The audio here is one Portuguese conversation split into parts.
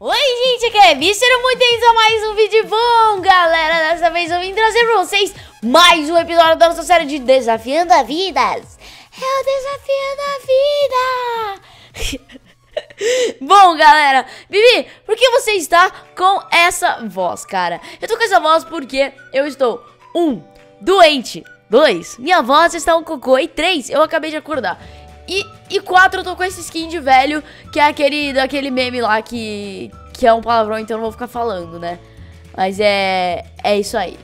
Oi, gente, aqui é Vi, sejam muito bem-vindos a mais um vídeo bom, galera. Dessa vez eu vim trazer pra vocês mais um episódio da nossa série de Desafiando a Vidas. É o Desafio da Vida. Bom, galera, Bibi, por que você está com essa voz, cara? Eu tô com essa voz porque eu estou, um, doente, dois, minha voz está um cocô, e três, eu acabei de acordar. E, e quatro, eu tô com esse skin de velho, que é aquele daquele meme lá que, que é um palavrão, então não vou ficar falando, né? Mas é, é isso aí.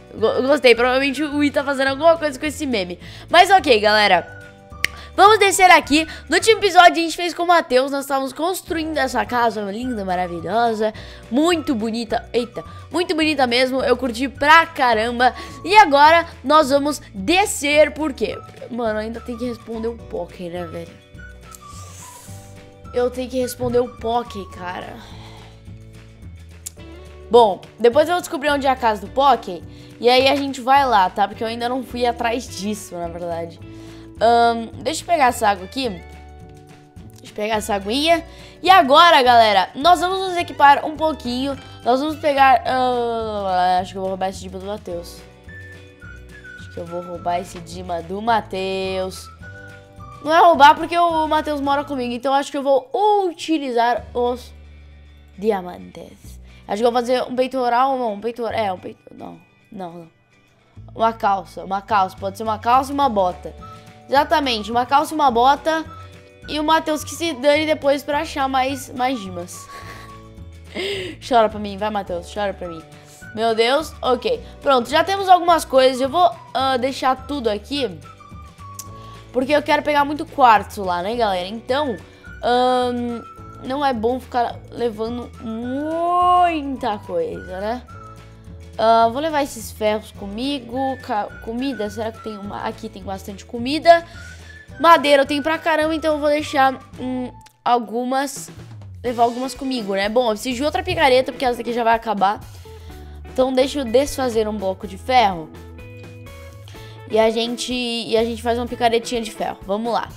Gostei, provavelmente o I tá fazendo alguma coisa com esse meme. Mas ok, galera. Vamos descer aqui. No último episódio a gente fez com o Matheus. Nós estávamos construindo essa casa linda, maravilhosa. Muito bonita. Eita, muito bonita mesmo. Eu curti pra caramba. E agora nós vamos descer. Por quê? Mano, ainda tem que responder o Poké, né, velho? Eu tenho que responder o Poké, cara. Bom, depois eu vou descobrir onde é a casa do Poké. E aí a gente vai lá, tá? Porque eu ainda não fui atrás disso, na verdade. Um, deixa eu pegar essa água aqui. Deixa eu pegar essa aguinha. E agora, galera, nós vamos nos equipar um pouquinho. Nós vamos pegar... Uh, acho que eu vou roubar esse Dima do Matheus. Acho que eu vou roubar esse Dima do Matheus. Não é roubar porque o Matheus mora comigo. Então acho que eu vou utilizar os diamantes. Acho que eu vou fazer um peitoral. Não, um peitoral. É, um peitoral. Não, não, não. Uma calça. Uma calça. Pode ser uma calça e uma bota. Exatamente, uma calça e uma bota. E o Matheus que se dane depois pra achar mais, mais dimas. chora pra mim, vai Matheus, chora pra mim. Meu Deus, ok. Pronto, já temos algumas coisas. Eu vou uh, deixar tudo aqui. Porque eu quero pegar muito quartzo lá, né, galera? Então, um, não é bom ficar levando muita coisa, né? Uh, vou levar esses ferros comigo. comida, será que tem uma? Aqui tem bastante comida. Madeira eu tenho pra caramba, então eu vou deixar hum, algumas. Levar algumas comigo, né? Bom, eu preciso de outra picareta, porque essa daqui já vai acabar. Então deixa eu desfazer um bloco de ferro. E a gente, e a gente faz uma picaretinha de ferro. Vamos lá.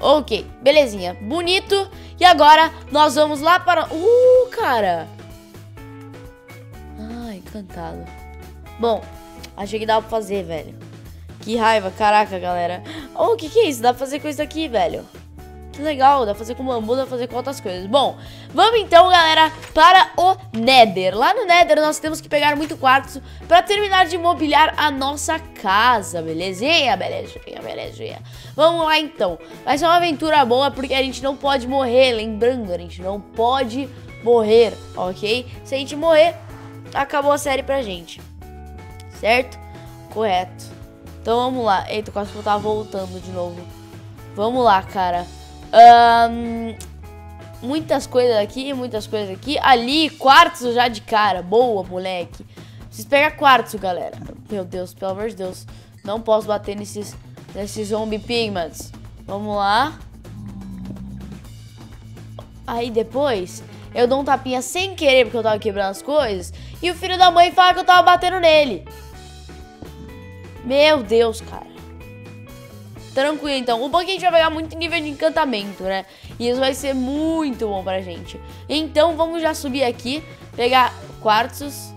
Ok, belezinha. Bonito. E agora nós vamos lá para... Uh, cara encantado. Bom, achei que dava pra fazer, velho. Que raiva, caraca, galera. Oh, o que que é isso? Dá pra fazer com isso aqui, velho. Que legal, dá pra fazer com bambu, dá pra fazer com outras coisas. Bom, vamos então, galera, para o Nether. Lá no Nether nós temos que pegar muito quartzo pra terminar de mobiliar a nossa casa, belezinha? Belezinha, belezinha. Vamos lá então. Vai ser uma aventura boa porque a gente não pode morrer, lembrando, a gente não pode morrer, ok? Se a gente morrer, acabou a série pra gente. Certo? Correto. Então vamos lá. Eita, quase que eu tava voltando de novo. Vamos lá, cara. Um, muitas coisas aqui, muitas coisas aqui. Ali, quartzo já de cara. Boa, moleque. Preciso pegar quartzo, galera. Meu Deus, pelo amor de Deus. Não posso bater nesses, nesses zombie pigments. Vamos lá. Aí depois, eu dou um tapinha sem querer, porque eu tava quebrando as coisas. E o filho da mãe fala que eu tava batendo nele. Meu Deus, cara. Tranquilo, então. O que a gente vai pegar muito nível de encantamento, né? E isso vai ser muito bom pra gente. Então, vamos já subir aqui. Pegar quartzos.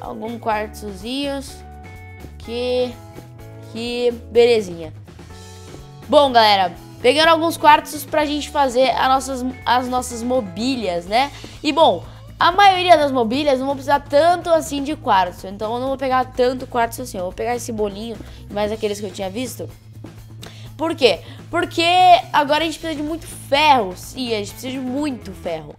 Alguns quartzozinhos. Que... Que... Belezinha. Bom, galera. Pegando alguns quartzos pra gente fazer as nossas, as nossas mobílias, né? E, bom... A maioria das mobílias não vão precisar tanto assim de quartzo. Então eu não vou pegar tanto quartzo assim. Eu vou pegar esse bolinho e mais aqueles que eu tinha visto. Por quê? Porque agora a gente precisa de muito ferro. Sim, a gente precisa de muito ferro.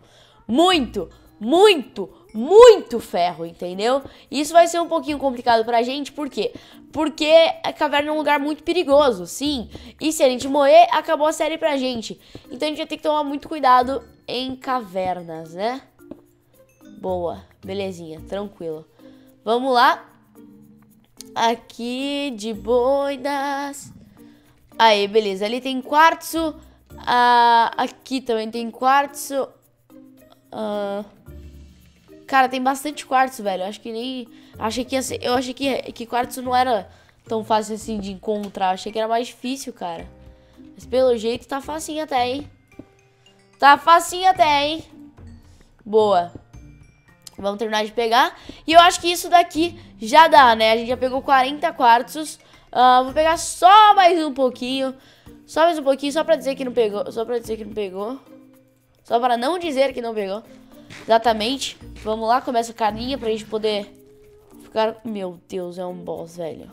Muito, muito, muito ferro, entendeu? Isso vai ser um pouquinho complicado pra gente, por quê? Porque a caverna é um lugar muito perigoso, sim. E se a gente morrer, acabou a série pra gente. Então a gente vai ter que tomar muito cuidado em cavernas, né? Boa, belezinha, tranquilo. Vamos lá. Aqui de boidas. Aí, beleza. Ali tem quartzo. Ah, aqui também tem quartzo. Ah, cara, tem bastante quartzo, velho. Acho que nem. Achei que ser... Eu achei que, que quartzo não era tão fácil assim de encontrar. Achei que era mais difícil, cara. Mas pelo jeito tá facinho até, hein? Tá facinho até, hein? Boa. Vamos terminar de pegar. E eu acho que isso daqui já dá, né? A gente já pegou 40 quartos. Uh, vou pegar só mais um pouquinho. Só mais um pouquinho, só pra dizer que não pegou. Só pra dizer que não pegou. Só para não dizer que não pegou. Exatamente. Vamos lá, começa a carinha pra gente poder ficar... Meu Deus, é um boss, velho.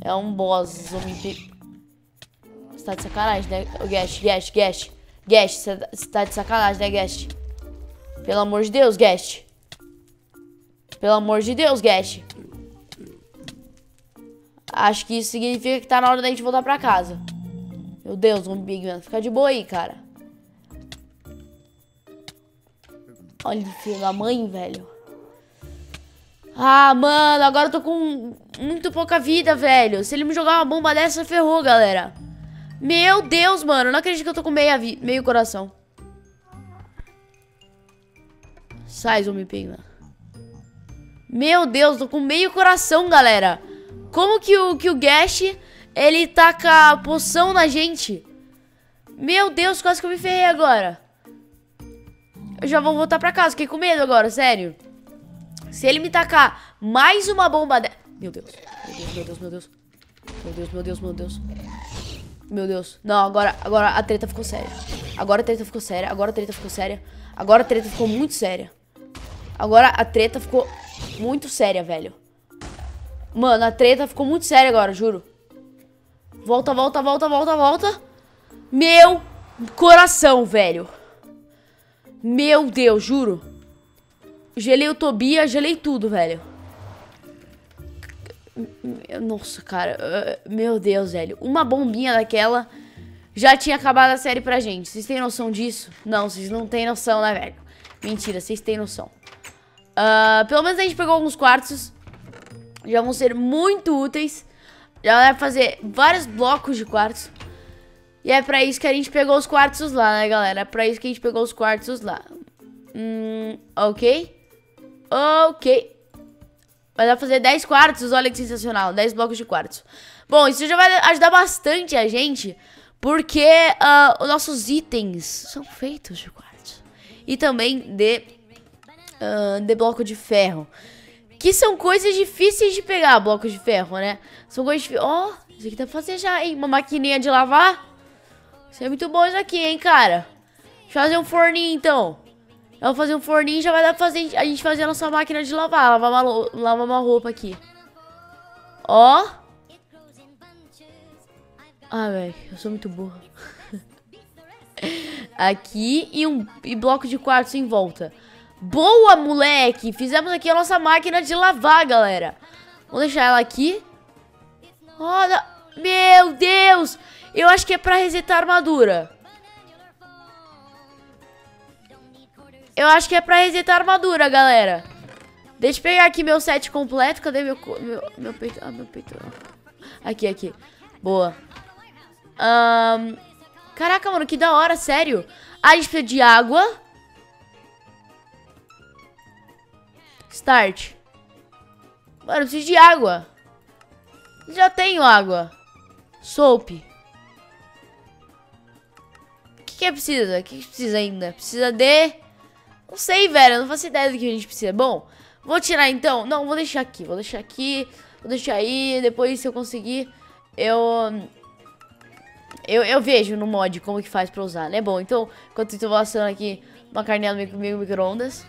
É um boss. Homem... Você tá de sacanagem, né? O Guest, Guest, Guest. Guest, você tá de sacanagem, né, Guest? Pelo amor de Deus, Guest. Pelo amor de Deus, Guest. Acho que isso significa que tá na hora da gente voltar pra casa. Meu Deus, um Big Man. Fica de boa aí, cara. Olha, filho da mãe, velho. Ah, mano, agora eu tô com muito pouca vida, velho. Se ele me jogar uma bomba dessa, ferrou, galera. Meu Deus, mano. Não acredito que eu tô com meia meio coração. Sai, Zombie Pigman. Meu Deus, tô com meio coração, galera. Como que o, que o Gash, ele taca poção na gente? Meu Deus, quase que eu me ferrei agora. Eu já vou voltar pra casa, fiquei com medo agora, sério. Se ele me tacar mais uma bomba de... Meu Deus, meu Deus, meu Deus, meu Deus. Meu Deus, meu Deus, meu Deus. Meu Deus. Não, agora, agora a treta ficou séria. Agora a treta ficou séria, agora a treta ficou séria. Agora a treta ficou muito séria. Agora a treta ficou muito séria, velho. Mano, a treta ficou muito séria agora, juro. Volta, volta, volta, volta, volta. Meu coração, velho. Meu Deus, juro. Gelei o Tobias, gelei tudo, velho. Nossa, cara. Meu Deus, velho. Uma bombinha daquela já tinha acabado a série pra gente. Vocês têm noção disso? Não, vocês não têm noção, né, velho? Mentira, vocês têm noção. Uh, pelo menos a gente pegou alguns quartos já vão ser muito úteis. Já vai fazer vários blocos de quartos. E é pra isso que a gente pegou os quartos lá, né, galera? É pra isso que a gente pegou os quartos lá. Hum, ok. Ok. Vai dar pra fazer 10 quartos, olha que sensacional. 10 blocos de quartos. Bom, isso já vai ajudar bastante a gente. Porque uh, os nossos itens são feitos de quartos. E também de, uh, de bloco de ferro. Que são coisas difíceis de pegar, blocos de ferro, né? São coisas. Ó, oh, isso aqui dá pra fazer já, hein? Uma maquininha de lavar. Isso é muito bom isso aqui, hein, cara? Deixa eu fazer um forninho, então. Eu vou fazer um forninho já vai dar pra fazer, a gente fazer a nossa máquina de lavar. Lavar uma, lavar uma roupa aqui. Ó. Ah, velho, eu sou muito burro. aqui e um e bloco de quartzo em volta. Boa, moleque! Fizemos aqui a nossa máquina de lavar, galera. Vamos deixar ela aqui. Olha, meu Deus! Eu acho que é pra resetar a armadura. Eu acho que é pra resetar a armadura, galera. Deixa eu pegar aqui meu set completo. Cadê meu, meu, meu peito? Ah, meu peito. Aqui, aqui. Boa. Um, caraca, mano, que da hora, sério. A gente precisa de água. Start. Mano, eu preciso de água. Já tenho água. Soap. Que, é precisa? O que, que precisa ainda? Precisa de... Não sei, velho. Eu não faço ideia do que a gente precisa. Bom, vou tirar então. Não, vou deixar aqui. Vou deixar aqui. Vou deixar aí. Depois, se eu conseguir, eu... Eu, eu vejo no mod como que faz pra usar, né? Bom, então, enquanto eu tô passando aqui uma carninha no micro-ondas...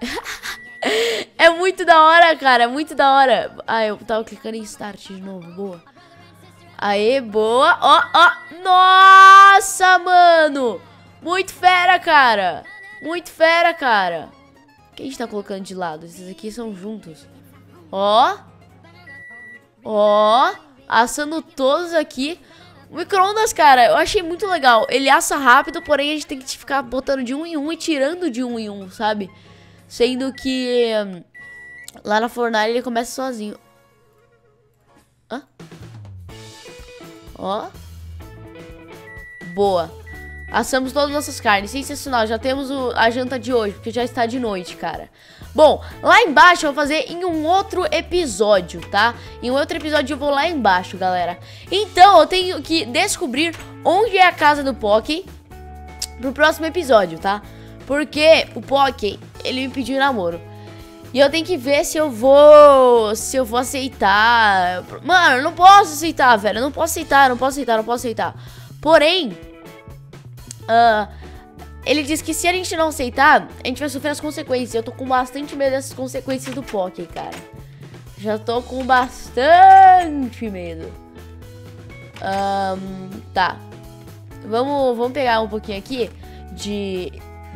é muito da hora, cara. É muito da hora. Ah, eu tava clicando em start de novo. Boa. Aê, boa. Ó, ó. Nossa, mano. Muito fera, cara. Muito fera, cara. Quem a gente tá colocando de lado? Esses aqui são juntos. Ó. Ó. Assando todos aqui. O micro-ondas, cara, eu achei muito legal. Ele assa rápido, porém a gente tem que ficar botando de um em um e tirando de um em um, sabe? Sendo que hum, lá na fornalha ele começa sozinho. Ó. Boa. Assamos todas as nossas carnes. Sensacional. Já temos o, a janta de hoje, porque já está de noite, cara. Bom, lá embaixo eu vou fazer em um outro episódio, tá? Em um outro episódio eu vou lá embaixo, galera. Então, eu tenho que descobrir onde é a casa do Poké pro próximo episódio, tá? Porque o Poké, ele me pediu namoro. E eu tenho que ver se eu vou. Se eu vou aceitar. Mano, eu não posso aceitar, velho. Eu não posso aceitar, não posso aceitar, não posso aceitar. Porém. Uh, ele diz que se a gente não aceitar, a gente vai sofrer as consequências. Eu tô com bastante medo dessas consequências do Poké, cara. Já tô com bastante medo. Um, tá. Vamos, vamos pegar um pouquinho aqui de,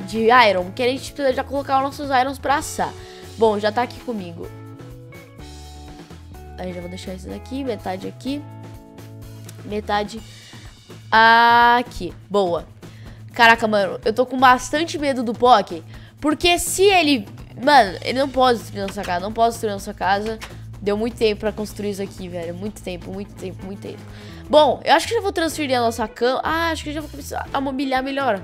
de Iron, que a gente precisa já colocar os nossos Irons pra assar. Bom, já tá aqui comigo. Aí já vou deixar isso daqui, metade aqui. Metade aqui. Boa. Caraca, mano, eu tô com bastante medo do Poké. Porque se ele... Mano, ele não pode destruir nossa casa. Não pode destruir nossa casa. Deu muito tempo pra construir isso aqui, velho. Muito tempo, muito tempo, muito tempo. Bom, eu acho que já vou transferir a nossa cama. Ah, acho que já vou começar a mobiliar melhor.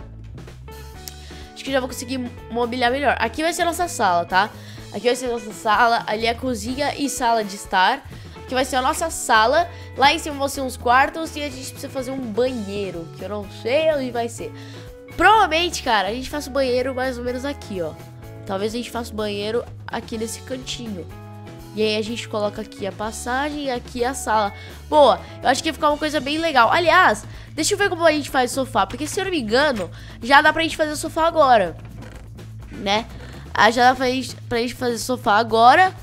Acho que já vou conseguir mobiliar melhor. Aqui vai ser a nossa sala, tá? Aqui vai ser a nossa sala. Ali é a cozinha e sala de estar. Aqui vai ser a nossa sala. Lá em cima vão ser uns quartos. E a gente precisa fazer um banheiro. Que eu não sei onde vai ser. Provavelmente, cara, a gente faça o banheiro mais ou menos aqui, ó. Talvez a gente faça o banheiro aqui nesse cantinho. E aí a gente coloca aqui a passagem e aqui a sala. Boa, eu acho que ia ficar uma coisa bem legal. Aliás, deixa eu ver como a gente faz o sofá. Porque se eu não me engano, já dá pra gente fazer o sofá agora. Né? Ah, já dá pra gente, fazer sofá agora.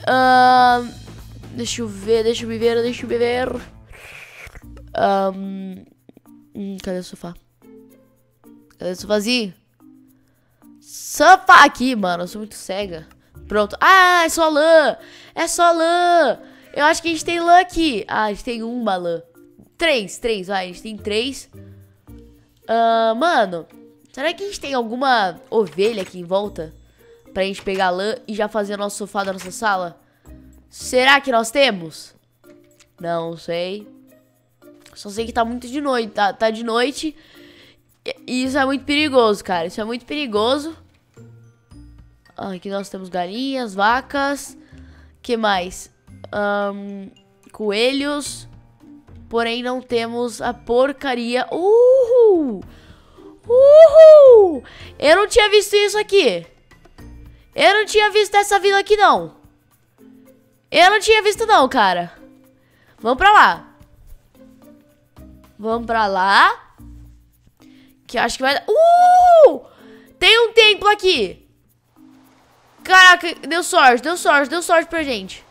Uh, deixa eu ver, deixa eu ver, deixa eu ver. Um, cadê o sofá? Cadê o sofazinho? Sofá aqui, mano. Eu sou muito cega. Pronto. Ah, é só lã. É só lã. Eu acho que a gente tem lã aqui. Ah, a gente tem uma lã. Três, três, vai. A gente tem três. Uh, mano, será que a gente tem alguma ovelha aqui em volta? Pra gente pegar lã e já fazer nosso sofá da nossa sala? Será que nós temos? Não sei. Só sei que tá muito de noite. Tá, tá de noite. E isso é muito perigoso, cara. Isso é muito perigoso. Aqui nós temos galinhas, vacas. que mais? Um, coelhos. Porém, não temos a porcaria. Uhul! Uhul! Eu não tinha visto isso aqui. Eu não tinha visto essa vila aqui, não. Eu não tinha visto, não, cara. Vamos pra lá. Vamos pra lá. Que acho que vai... Uh! Tem um templo aqui. Caraca, deu sorte, deu sorte, deu sorte pra gente.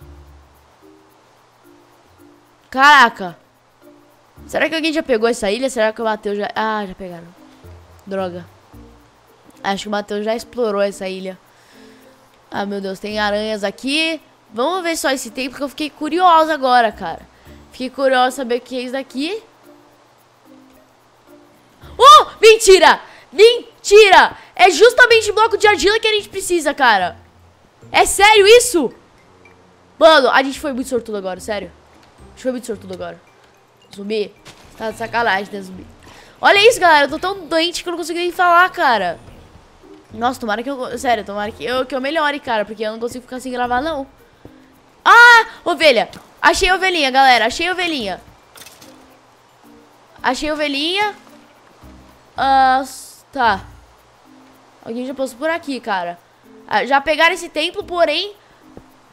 Caraca. Será que alguém já pegou essa ilha? Será que o Matheus já... Ah, já pegaram. Droga. Acho que o Matheus já explorou essa ilha. Ah, meu Deus, tem aranhas aqui. Vamos ver só esse tempo, porque eu fiquei curiosa agora, cara. Fiquei curiosa saber o que é isso daqui. Oh, mentira! Mentira! É justamente bloco de argila que a gente precisa, cara. É sério isso? Mano, a gente foi muito sortudo agora, sério. A gente foi muito sortudo agora. Zumbi. Tá de sacanagem, né, zumbi? Olha isso, galera. Eu tô tão doente que eu não consigo nem falar, cara. Nossa, tomara que eu... Sério, tomara que eu, que eu melhore, cara. Porque eu não consigo ficar sem gravar, não. Ah! Ovelha. Achei ovelhinha, galera. Achei ovelhinha. Achei ovelhinha. Ah, tá. Alguém já passou por aqui, cara. Ah, já pegaram esse templo, porém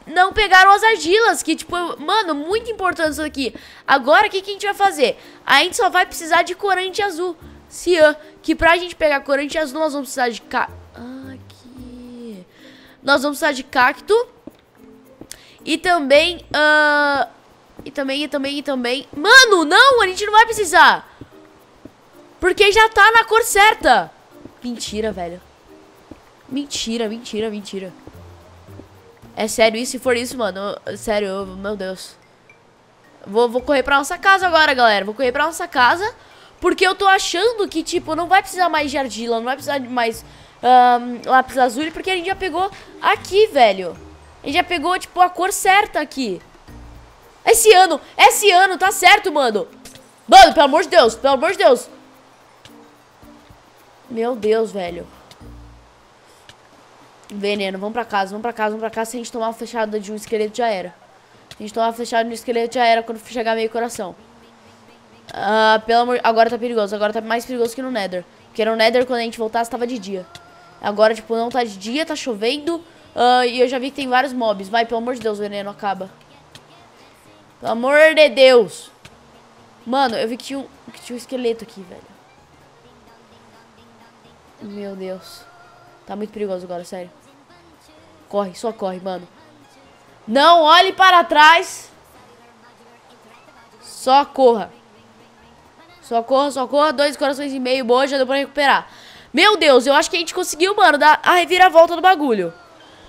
não pegaram as argilas, que tipo, mano, muito importante isso aqui. Agora, o que, que a gente vai fazer? A gente só vai precisar de corante azul, cian, que pra gente pegar corante azul, nós vamos precisar de ca... Ah, aqui... Nós vamos precisar de cacto. E também, uh... E também, e também, e também... Mano, não, a gente não vai precisar. Porque já tá na cor certa. Mentira, velho. Mentira, mentira, mentira. É sério isso? Se for isso, mano, sério, eu, meu Deus. Vou, vou correr pra nossa casa agora, galera. Vou correr pra nossa casa. Porque eu tô achando que, tipo, não vai precisar mais de argila, não vai precisar de mais um, lápis azul, porque a gente já pegou aqui, velho. A gente já pegou, tipo, a cor certa aqui. Esse ano, esse ano, tá certo, mano. Mano, pelo amor de Deus, pelo amor de Deus. Meu Deus, velho. Veneno, vamos pra casa, vamos pra casa, vamos pra casa. Se a gente tomar uma flechada de um esqueleto, já era. Se a gente tomar uma flechada de um esqueleto, já era quando chegar meio coração. Ah, pelo amor... Agora tá perigoso, agora tá mais perigoso que no Nether. Porque no Nether, quando a gente voltasse, tava de dia. Agora, tipo, não tá de dia, tá chovendo. Uh, e eu já vi que tem vários mobs. Vai, pelo amor de Deus, veneno acaba. Pelo amor de Deus. Mano, eu vi que tinha um, que tinha um esqueleto aqui, velho. Meu Deus. Tá muito perigoso agora, sério. Corre, só corre, mano. Não olhe para trás. Só corra. Só corra, só corra. Dois corações e meio. Boa, já deu pra recuperar. Meu Deus, eu acho que a gente conseguiu, mano, dar a reviravolta do bagulho.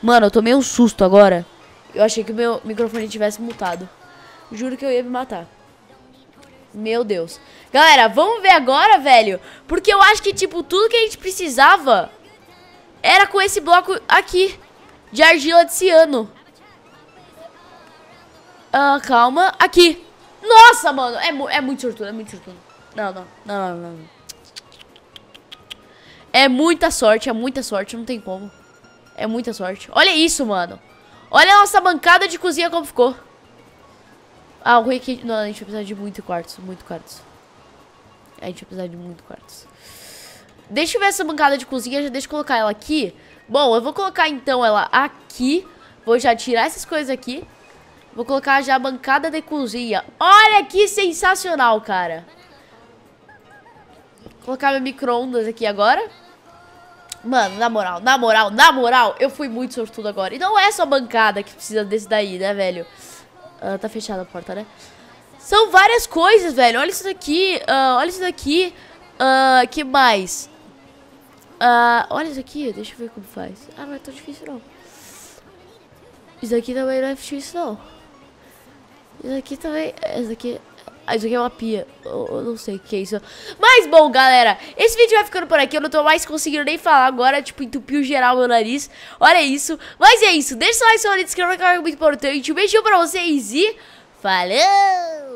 Mano, eu tomei um susto agora. Eu achei que o meu microfone tivesse mutado. Juro que eu ia me matar. Meu Deus. Galera, vamos ver agora, velho. Porque eu acho que, tipo, tudo que a gente precisava era com esse bloco aqui. De argila de ciano. Ah, calma. Aqui. Nossa, mano. É, é muito sortudo, é muito sortudo. Não, não, não, não, não. É muita sorte, é muita sorte, não tem como. É muita sorte. Olha isso, mano. Olha a nossa bancada de cozinha como ficou. Ah, o que... Não, a gente vai precisar de muito quartos, muito quartos. A gente vai precisar de muito quartos. Deixa eu ver essa bancada de cozinha, já deixa eu colocar ela aqui. Bom, eu vou colocar então ela aqui. Vou já tirar essas coisas aqui. Vou colocar já a bancada de cozinha. Olha que sensacional, cara. Vou colocar meu micro-ondas aqui agora. Mano, na moral, na moral, na moral, eu fui muito sortudo agora. E não é só bancada que precisa desse daí, né, velho? Uh, tá fechada a porta, né? São várias coisas, velho. Olha isso daqui, uh, olha isso daqui. Uh, que mais? Uh, olha isso aqui, deixa eu ver como faz. Ah, não é tão difícil, não. Isso aqui também não é difícil, não. Isso aqui também... Isso aqui... Ah, isso aqui é uma pia. Eu, não sei o que é isso. Mas, bom, galera. Esse vídeo vai ficando por aqui. Eu não tô mais conseguindo nem falar agora. Tipo, entupiu geral meu nariz. Olha isso. Mas é isso. Deixa o like, seu like, se inscreva no canal, é muito importante. Um beijinho pra vocês e... Falou!